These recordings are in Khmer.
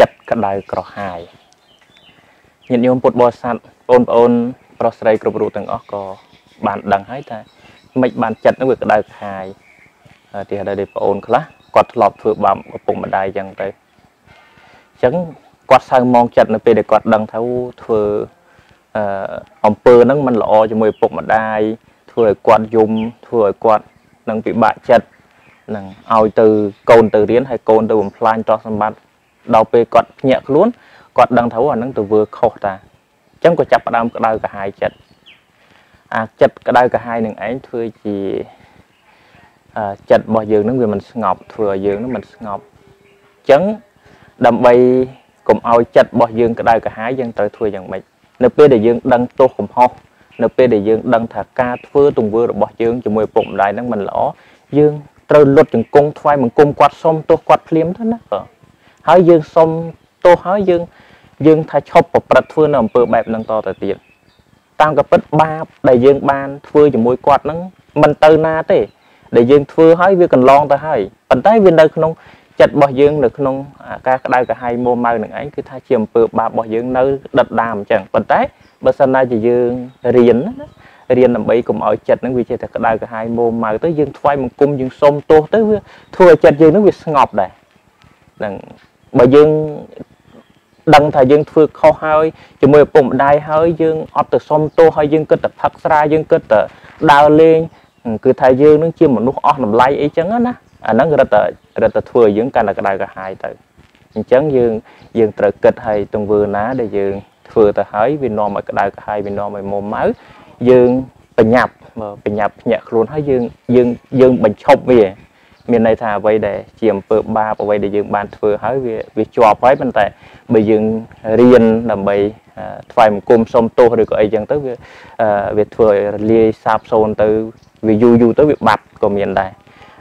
ចិត្តក្តៅក្រហាយញាតិញោមពុទ្ធបរិស័ទបងប្អូនប្រុសស្រីគ្រប់រូបទាំងអស់ក៏បានដឹងហើយថាមិនបានចិត្តនឹងវាក្តៅក្រហាយទីហេតុដែលបងប្អូនខ្លះគាត់ធ្លាប់ធ្វើបាបឪពុកម្ដាយចឹងទៅអញ្ចឹងគាត់សៅមងចិត្តនៅពេលដែលគាត់ដឹងថាធ្វើអឺអំពើហ្នឹងมันល្អជាមួយឪពុកម្ដាយធ្វើឲ្យគាត់យំធ្វើឲ្យគាត់នឹងពិបាកចិត្តនឹងឲ្យទៅកូនទៅរៀនហើយកូនទៅបំផ្លាញទ្រព្យសម្បត្តិ ដល់ពេលគាត់ភ្ញាក់ខ្លួនគាត់ដឹងថាអាហ្នឹងទៅធ្វើខុសតាអញ្ចឹងក៏ចាប់ផ្ដើមក្តៅក្រហាយចិត្តអាចិត្តក្តៅក្រហាយនឹងឯងធ្វើជាចិត្តរបស់យើងនឹងវាមិនស្ងប់ធ្វើឲ្យយើងនឹងមិនស្ងប់អញ្ចឹងដើម្បីកុំឲ្យចិត្តរបស់យើងក្តៅក្រហាយយើងត្រូវធ្វើយ៉ាងម៉េចនៅពេលដែលយើងដឹងទោសកំហុសនៅពេលដែលយើងដឹងថាការធ្វើទង្វើរបស់យើងជាមួយពុកម្ដាយហ្នឹងមិនល្អយើងត្រូវលុតជង្គង់ថ្វាយបង្គំគាត់សុំទោសគាត់ភ្លាមទៅណាបាទ ហើយយើងសុំទោសហើយយើងយើងថាឈប់ប្រព្រឹត្តធ្វើនៅអំពើបែបហ្នឹងតទៅទៀតតាមកពិតបាបដែលយើងបានធ្វើជាមួយគាត់ហ្នឹងមិនទៅណាទេ ដែលយើងធ្វើហើយវាកន្លងទៅហើយប៉ុន្តែវានៅក្នុងចិត្តរបស់យើងនៅក្នុងការក្តៅក្រហាយមួម៉ៅនឹងឯងគឺថាជាអំពើបាបរបស់យើងនៅដិតដាមអញ្ចឹងប៉ុន្តែបើសិនណាជាយើងរៀនណារៀនដើម្បីកុំឲ្យចិត្តហ្នឹងវាចេះតែក្តៅក្រហាយមួម៉ៅទៅយើងថ្វាយបង្គំយើងសុំទោសទៅវាធ្វើឲ្យចិត្តយើងហ្នឹងវាស្ងប់ដែរហ្នឹង បើយើងដឹងថាយើងធ្វើខុសហើយជាមួយឪពុកម្ដាយហើយយើងអត់ទៅសុំទោសហើយយើងគិតតែផឹកស្រាយើងគិតតែដើរលេងគឺថាយើងនឹងជាមនុស្សអស់តម្លៃអីចឹងណាអាហ្នឹងរត់តែរត់តែធ្វើឲ្យយើងកាន់តែក្តៅក្រហាយទៅអញ្ចឹងយើងយើងត្រូវគិតឲ្យទង្វើណាដែលយើងធ្វើទៅហើយវានាំឲ្យក្តៅក្រហាយវានាំឲ្យមុំម៉ៅយើងបញ្ញាប់បញ្ញាប់ភ្ញាក់ខ្លួនហើយយើងយើងយើងបញ្ឈប់វា មានន័យថាអ្វីដែលជាអំពើបាបអ្វីដែលយើងបានធ្វើហើយវាវាជាប់ហើយប៉ុន្តែបើយើងរៀនដើម្បីថ្វាយបង្គំសុំទោសឬក៏អីចឹងទៅវាវាធ្វើឲ្យរលាយសាបសូន្យទៅវាយូរយូរទៅវាបាត់ក៏មានដែរ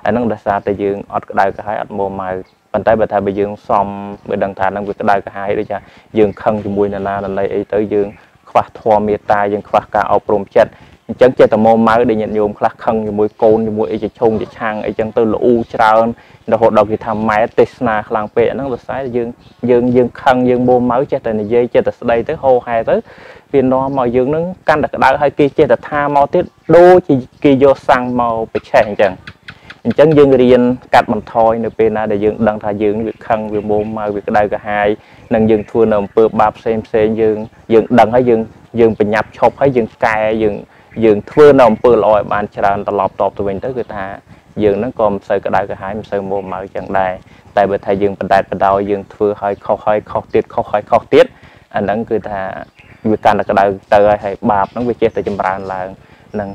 អាហ្នឹងដោយសារតែយើងអត់ក្តៅក្រហាយអត់មួម៉ៅប៉ុន្តែបើថាបើយើងសំបើដឹងថានឹងវាក្តៅក្រហាយដូចថាយើងខឹងជាមួយនរណានរណីអីទៅយើងខ្វះធម៌មេត្តាយើងខ្វះការអប់រំចិត្ត អញ្ចឹងចេះតែមកម៉ៅដែលញាតិញោមខ្លះខឹងជាមួយកូនជាមួយអីជាឈងជាឆាំងអីចឹងទៅល្អូច្រើនរហូតដល់គេថាម៉ែទេសនាខ្លាំងពេកហ្នឹងវាស្អែយើងយើងយើងខឹងយើងមកម៉ៅចេះតែនិយាយចេះតែស្ដីទៅហោហែទៅវានាំមកយើងនឹងកាន់តែក្តៅហើយគេចេះតែថាមកទៀតដូចជាគេយកសាំងមកប្រឆេះអញ្ចឹងអញ្ចឹងយើងរៀនកាត់បន្ថយនៅពេលណាដែលយើងដឹងថាយើងវាខឹងវាមុំមកវាក្តៅក្រហាយនិងយើងធ្វើនៅអំពើបាបផ្សេងផ្សេងយើងយើងដឹងហើយយើងយើងបញ្ញាប់ឈប់ហើយយើងកែយើង យើងធ្វើនៅអំពើល្អឲ្យបានច្រើនត្រឡប់តបទៅវិញទៅគឺថាយើងហ្នឹងក៏មិនសូវក្តៅក្រហាយមិនសូវមុំមកចឹងដែរតែបើថាយើងបដែតបដោយយើងធ្វើឲ្យខុសឲ្យខុសទៀតខុសឲ្យខុសទៀតអាហ្នឹងគឺថាវាកាន់តែក្តៅទៅហើយបាបហ្នឹងវាចេះតែចម្រើនឡើងនឹង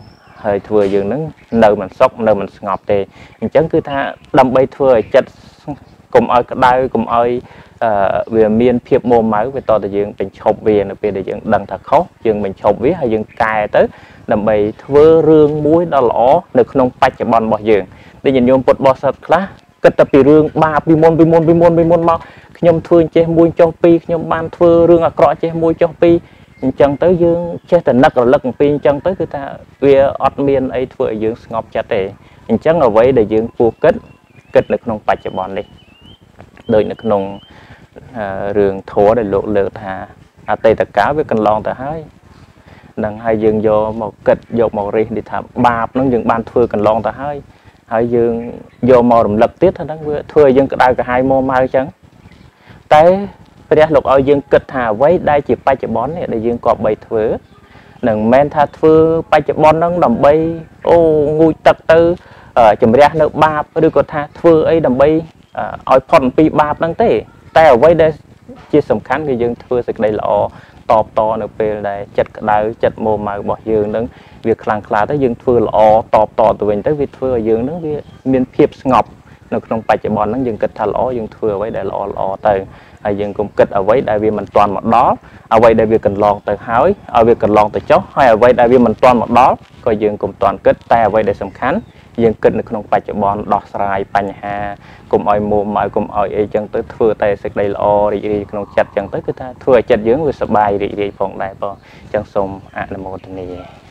ហើយធ្វើយើងនឹងនៅមិនសុខនៅមិនស្ងប់ទេអញ្ចឹងគឺថាដើម្បីធ្វើឲ្យចិត្តកុំឲ្យក្តៅកុំឲ្យវាមានភាពមួម៉ៅវាតតែយើងបញ្ឈប់វានៅពេលដែលយើងដឹងថាខុសយើងបញ្ឈប់វាហើយយើងកែទៅ ដើម្បីធ្វើរឿងមួយដ៏ល្អនៅក្នុងបច្ចុប្បន្នរបស់យើងដូចញាតិញោមពុទ្ធបរិស័ទខ្លះគិតតែពីរឿងបាបពីមុនពីមុនពីមុនពីមុនមកខ្ញុំធ្វើចេះមួយចុះពីរខ្ញុំបានធ្វើរឿងអាក្រក់ចេះមួយចុះពីរអញ្ចឹងទៅយើងចេះតែនឹករលឹកអំពីអញ្ចឹងទៅគឺថាវាអត់មានអីធ្វើឲ្យយើងស្ងប់ចិត្តទេអញ្ចឹងអ្វីដែលយើងគួរគិតគិតនៅក្នុងបច្ចុប្បន្ននេះដូចនៅក្នុងរឿងធម៌ដែលលោកលើកថាអតីតកាលវាកន្លងទៅហើយ នឹងហើយយើងយកមកគិតយកមករិះនេះថាបាបហ្នឹងយើងបានធ្វើកន្លងទៅហើយហើយយើងយកមករំលឹកទៀតថាហ្នឹងវាធ្វើឲ្យយើងក្តៅក្រហាយមកម៉ៅអញ្ចឹងតែព្រះលោកឲ្យយើងគិតថាអ្វីដែលជាបច្ចុប្បន្ននេះដែលយើងគប្បីធ្វើនឹងមិនមែនថាធ្វើបច្ចុប្បន្នហ្នឹងដើម្បីអូងូចទឹកទៅជំរះនៅបាបឬក៏ថាធ្វើអីដើម្បីឲ្យផុតអំពីបាបហ្នឹងទេ តែអ្វីដែលជាសំខាន់គឺយើងធ្វើសេចក្តីល្អ តបតនៅពេលដែលចិត្តក្តៅចិត្តមោម៉ៅរបស់យើងនឹងវាខ្លាំងក្លាទៅយើងធ្វើល្អតបតទៅវិញទៅវាធ្វើឲ្យយើងនឹងវាមានភាពស្ងប់នៅក្នុងបច្ចុប្បន្នហ្នឹងយើងគិតថាល្អយើងធ្វើអ្វីដែលល្អល្អទៅហើយយើងកុំគិតអ្វីដែលវាមិនទាន់មកដល់អ្វីដែលវាកន្លងទៅហើយឲ្យវាកន្លងទៅចុះហើយអ្វីដែលវាមិនទាន់មកដល់ក៏យើងកុំទាន់គិតតែអ្វីដែលសំខាន់ យើងគិតនៅក្នុងបច្ចុប្បន្នដោះស្រាយបញ្ហាកុំឲ្យមុំឲ្យកុំឲ្យអីចឹងទៅធ្វើតែសេចក្តីល្អរីករាយក្នុងចិត្តចឹងទៅគឺថាធ្វើឲ្យចិត្តយើងវាសប្បាយរីករាយផងដែរបងចឹងសូមអនុមោទនា